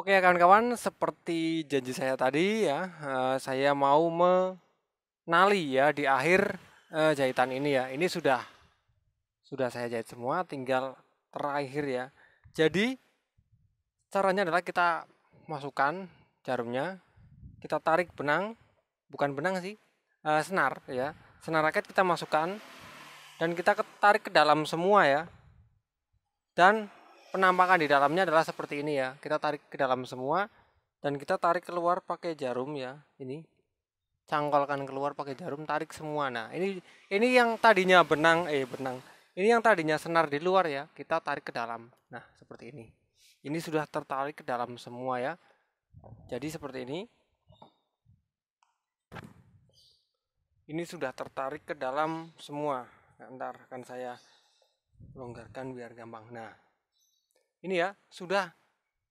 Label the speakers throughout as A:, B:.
A: Oke kawan-kawan, seperti janji saya tadi ya, uh, saya mau menali ya di akhir uh, jahitan ini ya. Ini sudah sudah saya jahit semua, tinggal terakhir ya. Jadi caranya adalah kita masukkan jarumnya, kita tarik benang, bukan benang sih, uh, senar ya. Senar raket kita masukkan dan kita tarik ke dalam semua ya. Dan penampakan di dalamnya adalah seperti ini ya. Kita tarik ke dalam semua dan kita tarik keluar pakai jarum ya. Ini cangkolkan keluar pakai jarum tarik semua. Nah ini ini yang tadinya benang eh benang. Ini yang tadinya senar di luar ya kita tarik ke dalam. Nah seperti ini. Ini sudah tertarik ke dalam semua ya. Jadi seperti ini. Ini sudah tertarik ke dalam semua. Nah, ntar akan saya longgarkan biar gampang. Nah ini ya sudah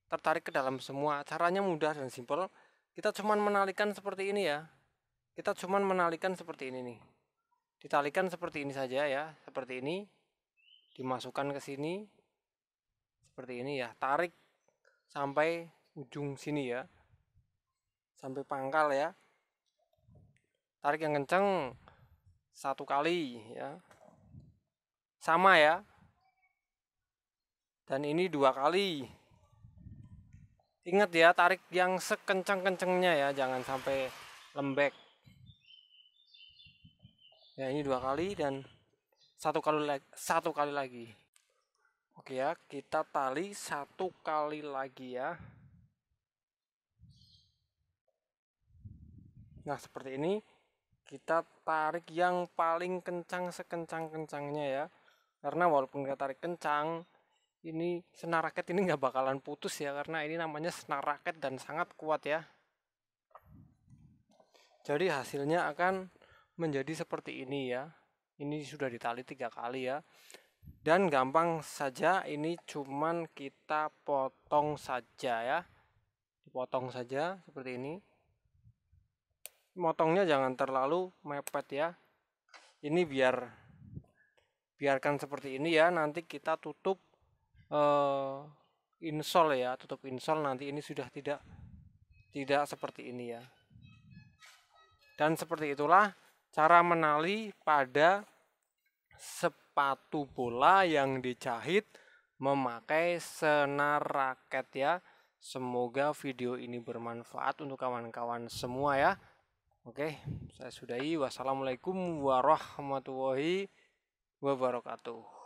A: tertarik ke dalam semua. Caranya mudah dan simpel. Kita cuman menalikan seperti ini ya. Kita cuman menalikan seperti ini nih. Ditalikan seperti ini saja ya seperti ini. Dimasukkan ke sini seperti ini ya. Tarik sampai ujung sini ya. Sampai pangkal ya. Tarik yang kencang satu kali ya. Sama ya dan ini dua kali. Ingat ya tarik yang sekencang-kencangnya ya jangan sampai lembek. Ya ini dua kali dan satu kali lagi satu kali lagi. Oke ya kita tali satu kali lagi ya. Nah seperti ini kita tarik yang paling kencang sekencang-kencangnya ya. Karena walaupun kita tarik kencang ini senar raket ini nggak bakalan putus ya karena ini namanya senar raket dan sangat kuat ya. Jadi hasilnya akan menjadi seperti ini ya. Ini sudah ditali tiga kali ya. Dan gampang saja ini cuman kita potong saja ya. Dipotong saja seperti ini. Motongnya jangan terlalu mepet ya. Ini biar biarkan seperti ini ya. Nanti kita tutup uh, install ya tutup install nanti ini sudah tidak tidak seperti ini ya. Dan seperti itulah cara menali pada sepatu bola yang dijahit memakai senar raket ya. Semoga video ini bermanfaat untuk kawan-kawan semua ya. Oke saya sudahi. Wassalamualaikum warahmatullahi wabarakatuh